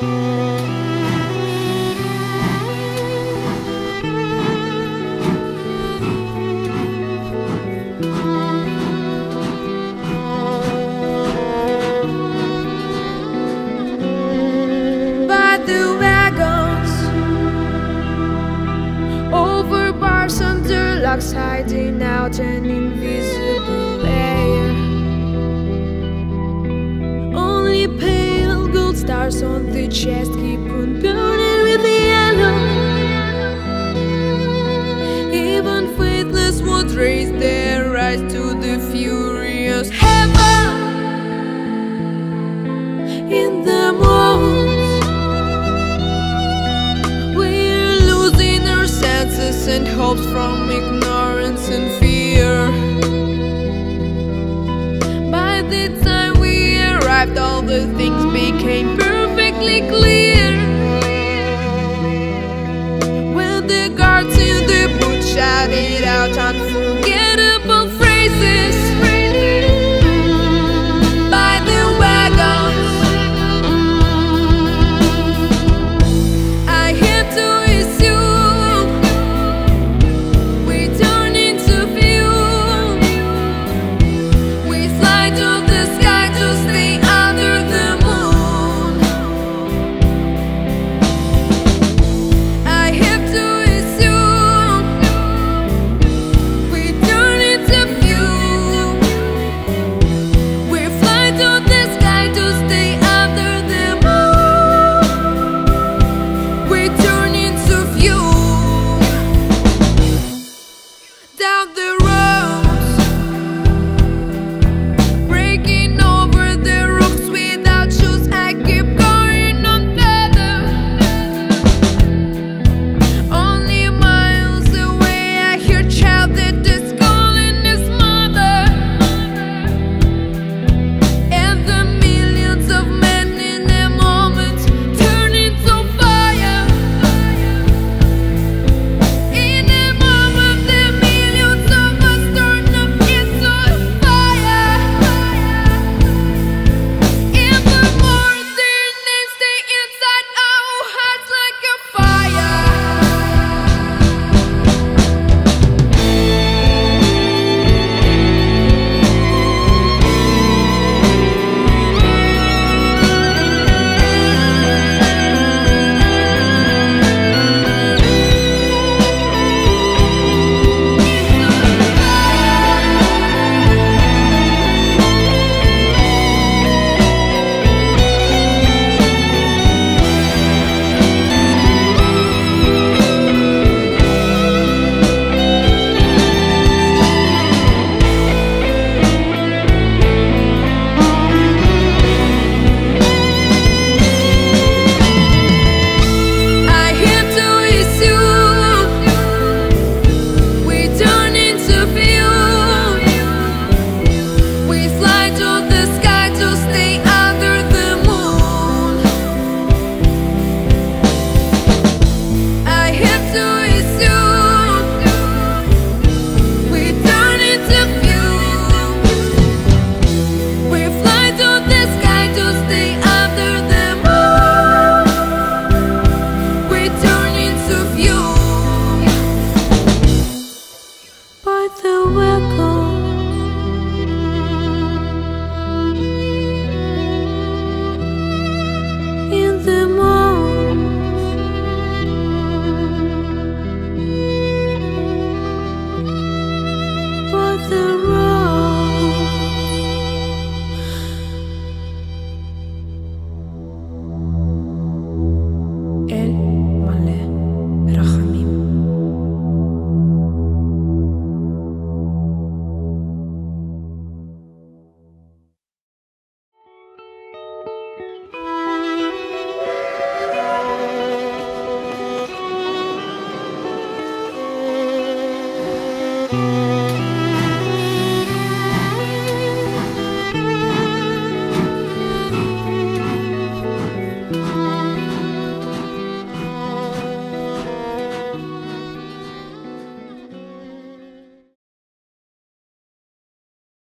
Over bars under locks hiding out an invisible. air Stars on the chest keep on burning with the yellow. Even faithless would raise their eyes to the furious heaven in the moons. We're losing our senses and hopes from ignorance and fear. By the time arrived, all the things became perfectly clear. when the guards in the booth shouted out on